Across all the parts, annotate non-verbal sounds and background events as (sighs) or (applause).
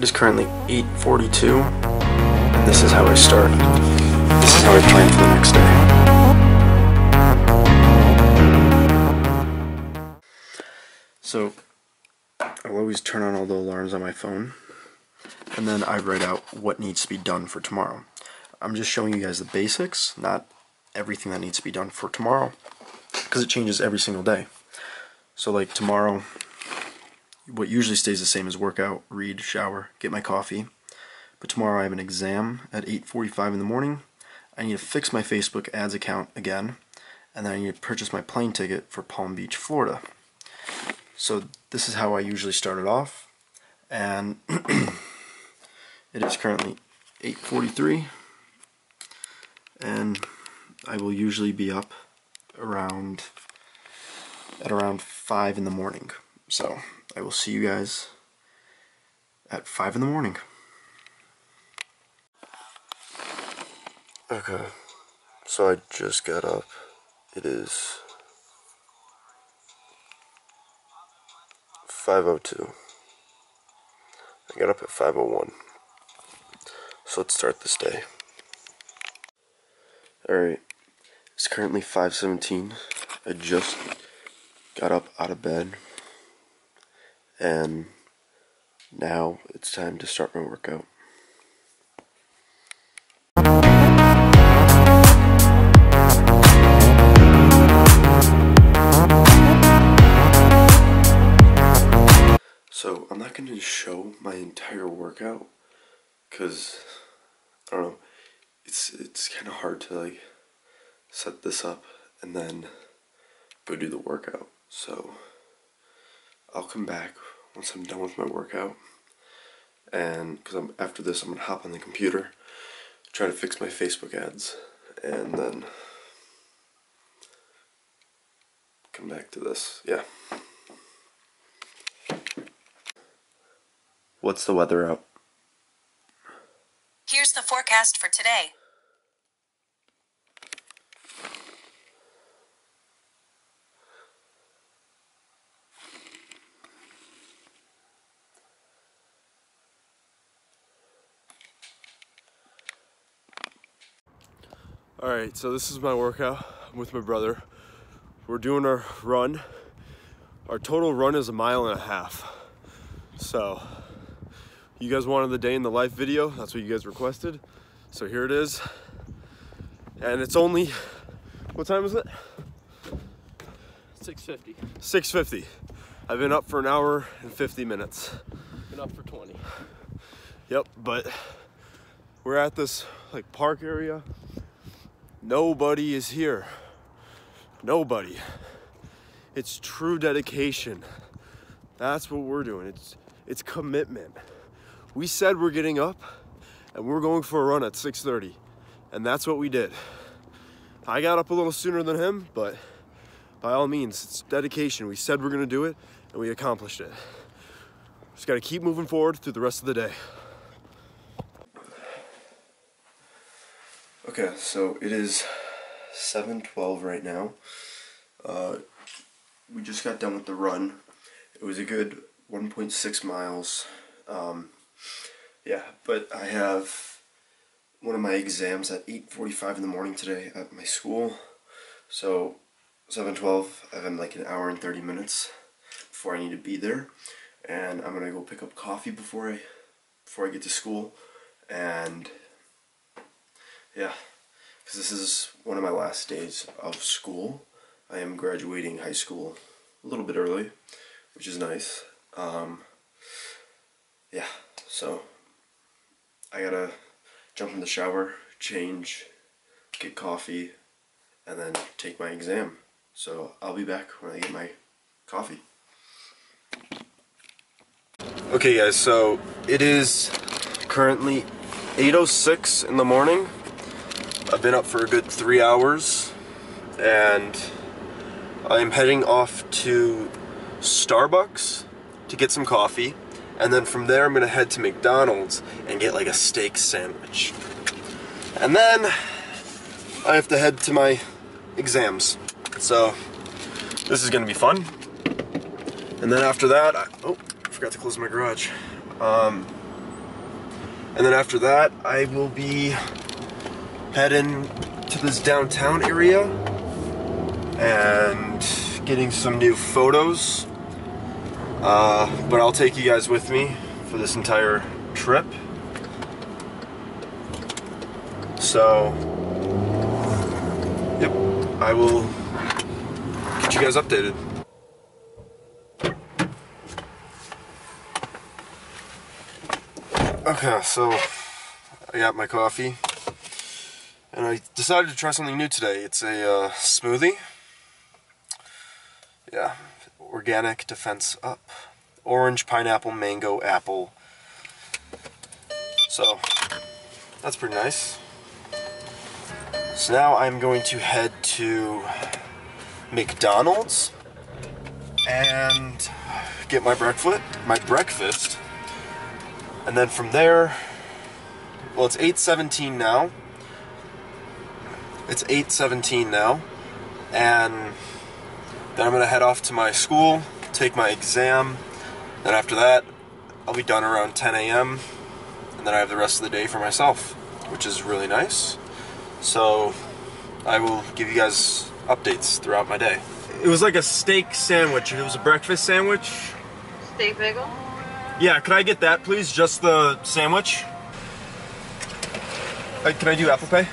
It is currently 8.42, and this is how I start. This is how I plan for the next day. So, I'll always turn on all the alarms on my phone, and then I write out what needs to be done for tomorrow. I'm just showing you guys the basics, not everything that needs to be done for tomorrow, because it changes every single day. So like tomorrow, what usually stays the same is workout, read, shower, get my coffee. But tomorrow I have an exam at 8.45 in the morning. I need to fix my Facebook ads account again. And then I need to purchase my plane ticket for Palm Beach, Florida. So this is how I usually start it off. And (clears throat) it is currently 8.43. And I will usually be up around at around 5 in the morning. So I will see you guys at 5 in the morning. Okay, so I just got up. It is 5.02. I got up at 5.01. So let's start this day. Alright, it's currently 5.17. I just got up out of bed and now it's time to start my workout. So I'm not going to show my entire workout because I don't know it's it's kind of hard to like set this up and then go do the workout so I'll come back once I'm done with my workout. And because I'm after this, I'm gonna hop on the computer, try to fix my Facebook ads, and then come back to this. Yeah. What's the weather out? Here's the forecast for today. All right, so this is my workout. I'm with my brother. We're doing our run. Our total run is a mile and a half. So, you guys wanted the day in the life video. That's what you guys requested. So here it is. And it's only, what time is it? 650. 6.50. I've been up for an hour and 50 minutes. Been up for 20. Yep, but we're at this like park area Nobody is here. Nobody. It's true dedication. That's what we're doing. It's it's commitment. We said we're getting up and we're going for a run at 6:30. And that's what we did. I got up a little sooner than him, but by all means, it's dedication. We said we're going to do it and we accomplished it. Just got to keep moving forward through the rest of the day. Okay, so it is 7:12 right now. Uh, we just got done with the run. It was a good 1.6 miles. Um, yeah, but I have one of my exams at 8:45 in the morning today at my school. So 7:12. I have like an hour and 30 minutes before I need to be there, and I'm gonna go pick up coffee before I before I get to school, and yeah, because this is one of my last days of school. I am graduating high school a little bit early, which is nice. Um, yeah, so I gotta jump in the shower, change, get coffee, and then take my exam. So I'll be back when I get my coffee. Okay guys, so it is currently 8.06 in the morning. I've been up for a good three hours and I'm heading off to Starbucks to get some coffee and then from there I'm gonna head to McDonald's and get like a steak sandwich. And then I have to head to my exams. So this is gonna be fun. And then after that, I, oh, forgot to close my garage. Um, And then after that, I will be heading to this downtown area and getting some new photos. Uh, but I'll take you guys with me for this entire trip. So, yep, I will get you guys updated. Okay, so I got my coffee, and I decided to try something new today. It's a uh, smoothie. Yeah, organic defense up, orange, pineapple, mango, apple. So that's pretty nice. So now I'm going to head to McDonald's and get my breakfast. My breakfast. And then from there, well, it's 8:17 now. It's 8:17 now, and then I'm gonna head off to my school, take my exam. Then after that, I'll be done around 10 a.m. And then I have the rest of the day for myself, which is really nice. So I will give you guys updates throughout my day. It was like a steak sandwich. It was a breakfast sandwich. Steak bagel? Yeah, could I get that, please? Just the sandwich. Uh, can I do Apple Pay?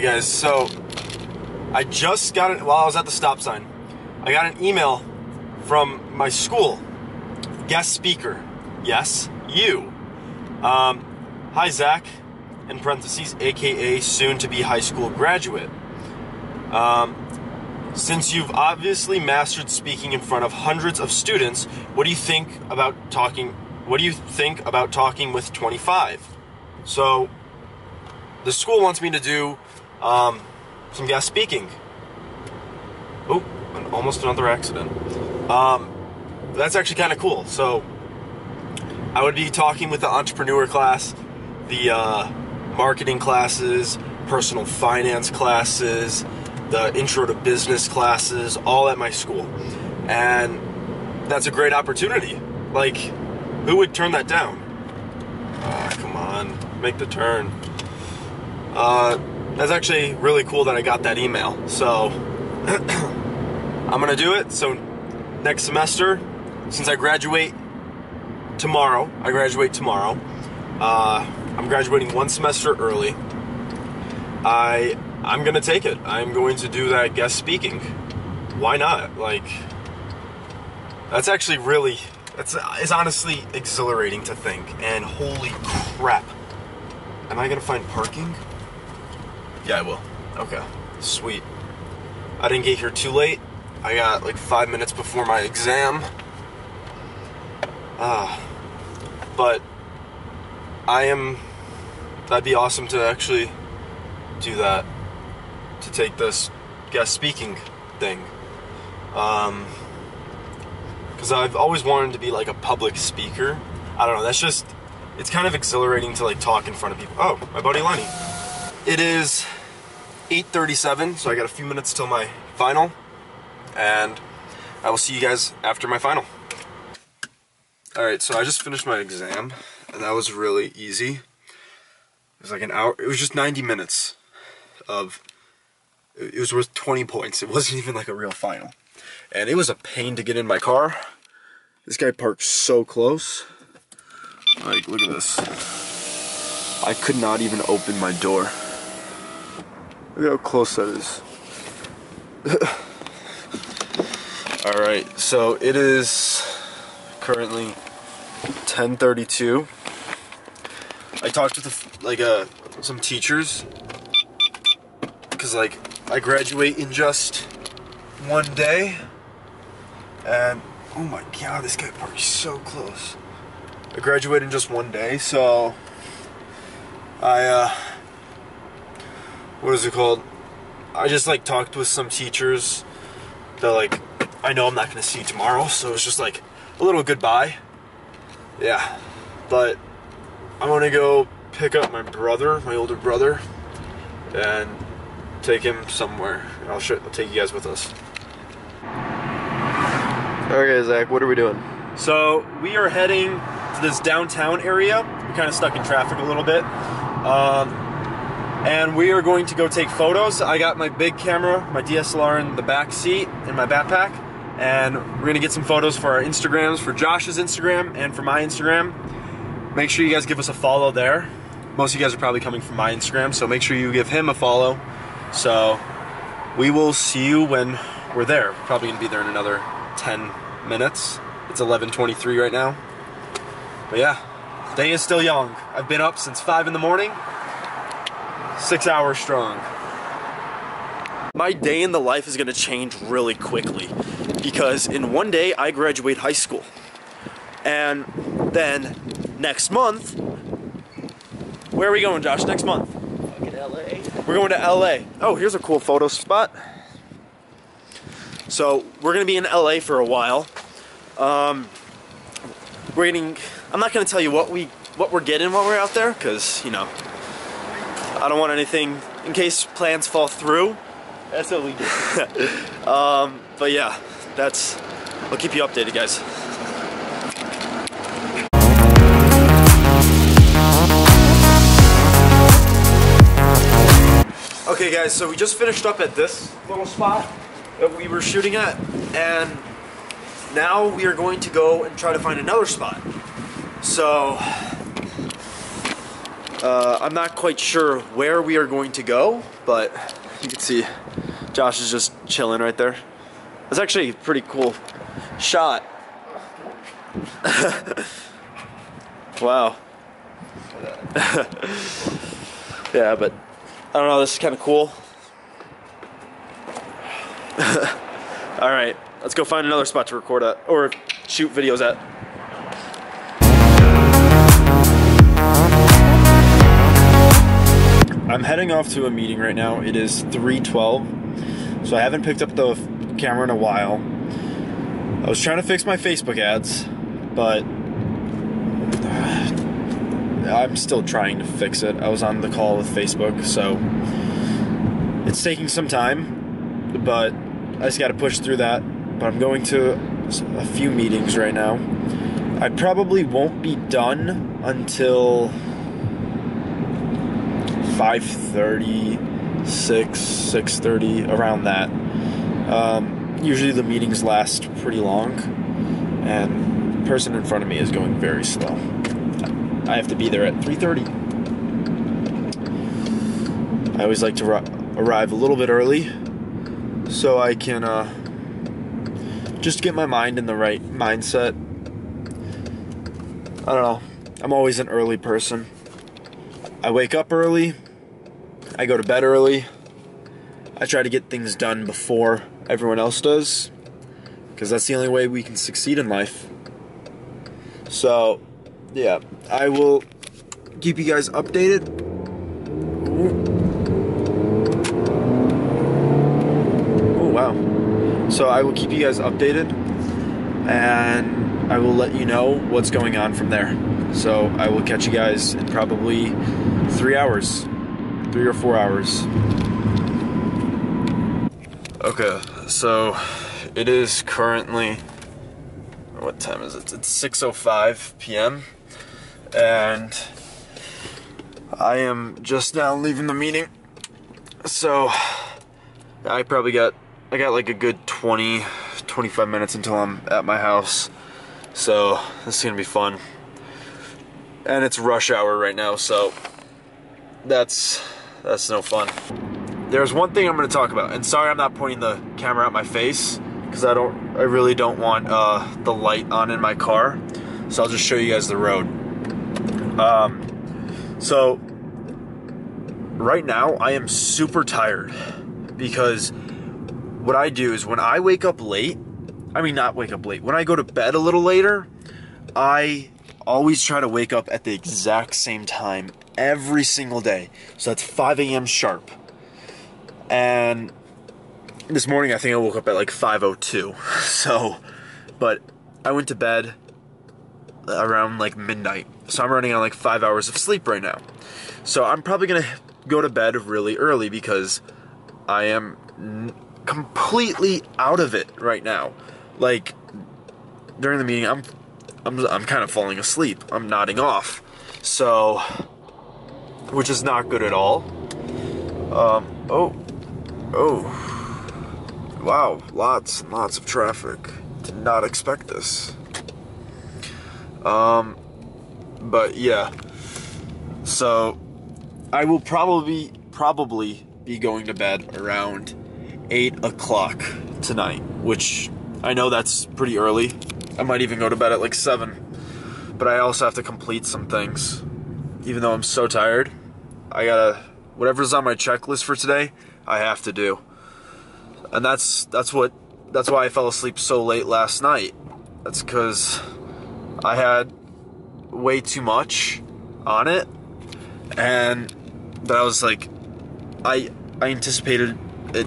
Guys, so I just got it while I was at the stop sign. I got an email from my school, guest speaker. Yes, you. Um, hi, Zach, in parentheses, aka soon to be high school graduate. Um, since you've obviously mastered speaking in front of hundreds of students, what do you think about talking? What do you think about talking with 25? So, the school wants me to do um, some guest speaking. Oh, almost another accident. Um, that's actually kind of cool. So, I would be talking with the entrepreneur class, the uh, marketing classes, personal finance classes, the intro to business classes, all at my school. And that's a great opportunity. Like, who would turn that down? Ah, come on, make the turn. Uh, that's actually really cool that I got that email. So, (clears throat) I'm gonna do it. So, next semester, since I graduate tomorrow, I graduate tomorrow. Uh, I'm graduating one semester early. I I'm gonna take it. I'm going to do that guest speaking. Why not? Like, that's actually really that's it's honestly exhilarating to think. And holy crap, am I gonna find parking? Yeah, I will. Okay, sweet. I didn't get here too late. I got like five minutes before my exam. Ah, but I am. That'd be awesome to actually do that. To take this guest speaking thing. Um, because I've always wanted to be like a public speaker. I don't know. That's just. It's kind of exhilarating to like talk in front of people. Oh, my buddy Lenny. It is 8:37, so I got a few minutes till my final, and I will see you guys after my final. All right, so I just finished my exam, and that was really easy. It was like an hour. It was just 90 minutes of. It was worth 20 points. It wasn't even like a real final, and it was a pain to get in my car. This guy parked so close. Like, look at this. I could not even open my door. Look how close that is. (sighs) All right, so it is currently 10:32. I talked with like uh, some teachers because like I graduate in just one day, and oh my god, this guy parked so close. I graduate in just one day, so I uh, what is it called? I just like talked with some teachers that like I know I'm not gonna see tomorrow, so it's just like a little goodbye. Yeah, but I'm gonna go pick up my brother, my older brother, and take him somewhere. I'll, show, I'll take you guys with us. Okay, Zach, what are we doing? So we are heading to this downtown area. We're kind of stuck in traffic a little bit. Um, and we are going to go take photos. I got my big camera, my DSLR in the back seat in my backpack. And we're gonna get some photos for our Instagrams, for Josh's Instagram and for my Instagram. Make sure you guys give us a follow there. Most of you guys are probably coming from my Instagram, so make sure you give him a follow. So we will see you when we're there. Probably gonna be there in another 10 minutes. It's 11:23 right now. But yeah, day is still young. I've been up since five in the morning, six hours strong. My day in the life is gonna change really quickly because in one day I graduate high school, and then next month, where are we going, Josh? Next month? Fucking LA. We're going to LA. Oh, here's a cool photo spot. So we're gonna be in LA for a while. Um, we're getting. I'm not gonna tell you what we what we're getting while we're out there, cause you know I don't want anything in case plans fall through. That's illegal. (laughs) Um, but yeah, that's. I'll keep you updated, guys. Okay, guys, so we just finished up at this little spot that we were shooting at, and now we are going to go and try to find another spot. So, uh, I'm not quite sure where we are going to go, but you can see Josh is just chilling right there. It's actually a pretty cool shot. (laughs) wow. (laughs) yeah, but I don't know, this is kind of cool. (laughs) All right, let's go find another spot to record at or shoot videos at. I'm heading off to a meeting right now. It is 3:12. So I haven't picked up the camera in a while. I was trying to fix my Facebook ads, but I'm still trying to fix it. I was on the call with Facebook, so it's taking some time, but I just got to push through that. But I'm going to a few meetings right now. I probably won't be done until 5:30, 6, 6:30, around that. Um, usually the meetings last pretty long, and the person in front of me is going very slow. I have to be there at 3:30. I always like to ri- arrive a little bit early, so I can uh, just get my mind in the right mindset. I don't know. I'm always an early person. I wake up early. I go to bed early. I try to get things done before everyone else does because that's the only way we can succeed in life. So, yeah, I will keep you guys updated. Oh, wow. So, I will keep you guys updated and I will let you know what's going on from there. So, I will catch you guys in probably three hours, three or four hours. Okay, so it is currently what time is it? It's 6:05 p.m. and I am just now leaving the meeting. So I probably got I got like a good 20 25 minutes until I'm at my house. So this is to be fun. And it's rush hour right now, so that's that's no fun. There's one thing I'm going to talk about, and sorry I'm not pointing the camera at my face because I don't, I really don't want uh, the light on in my car. So I'll just show you guys the road. Um, so right now I am super tired because what I do is when I wake up late, I mean not wake up late, when I go to bed a little later, I always try to wake up at the exact same time every single day. So that's 5 a.m. sharp. And this morning I think I woke up at like 5:02. (laughs) So, but I went to bed around like midnight. So I'm running on like five hours of sleep right now. So I'm probably gonna go to bed really early because I am n- completely out of it right now. Like during the meeting, I'm I'm I'm kind of falling asleep. I'm nodding off. So, which is not good at all. Um. Oh. Oh. Wow. Lots and lots of traffic. Did not expect this. Um. But yeah. So, I will probably probably be going to bed around eight o'clock tonight, which I know that's pretty early. I might even go to bed at like seven. But I also have to complete some things. Even though I'm so tired, I gotta whatever's on my checklist for today, I have to do. And that's that's what that's why I fell asleep so late last night. That's because I had way too much on it, and that I was like, I I anticipated it.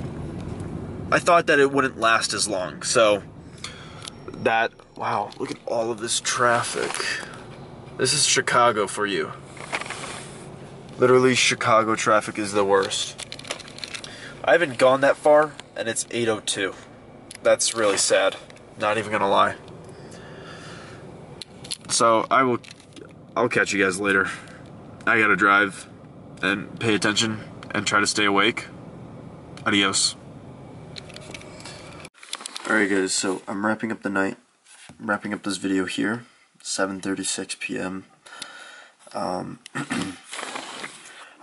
I thought that it wouldn't last as long, so that wow, look at all of this traffic. This is Chicago for you. Literally, Chicago traffic is the worst. I haven't gone that far, and it's 8:02. That's really sad. Not even gonna lie. So I will, I'll catch you guys later. I gotta drive and pay attention and try to stay awake. Adios. Alright guys, so I'm wrapping up the night. I'm wrapping up this video here. 7.36 p.m. Um, (clears throat)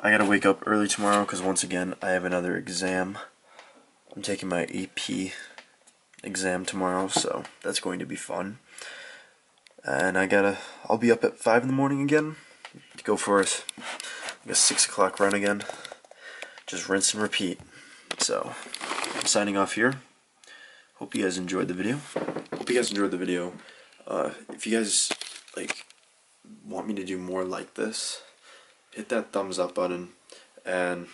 I gotta wake up early tomorrow because once again I have another exam. I'm taking my AP exam tomorrow, so that's going to be fun. And I gotta, I'll be up at 5 in the morning again to go for a, a 6 o'clock run again. Just rinse and repeat. So, I'm signing off here. Hope you guys enjoyed the video. Hope you guys enjoyed the video. Uh, if you guys like want me to do more like this, hit that thumbs up button, and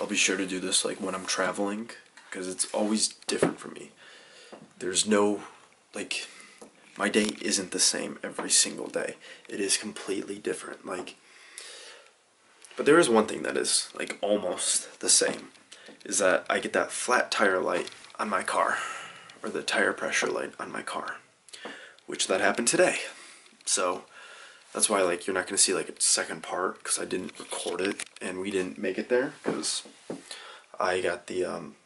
I'll be sure to do this like when I'm traveling because it's always different for me. There's no like my day isn't the same every single day. It is completely different. Like, but there is one thing that is like almost the same, is that I get that flat tire light on my car or the tire pressure light on my car, which that happened today. So that's why like you're not gonna see like a second part because I didn't record it and we didn't make it there because I got the um,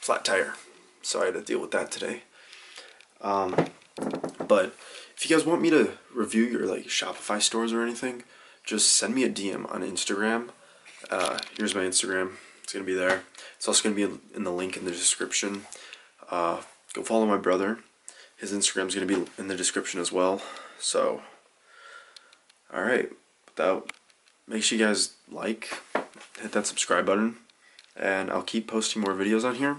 flat tire, so I had to deal with that today. Um, but if you guys want me to review your like Shopify stores or anything, just send me a DM on Instagram. Uh, here's my Instagram. It's gonna be there. It's also gonna be in the link in the description. Uh, go follow my brother. His Instagram's gonna be in the description as well. So, all right. Without, make sure you guys like, hit that subscribe button, and I'll keep posting more videos on here,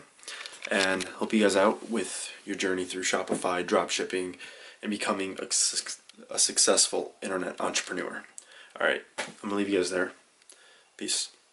and help you guys out with your journey through Shopify, dropshipping, and becoming a, a successful internet entrepreneur. All right, I'm gonna leave you guys there. Peace.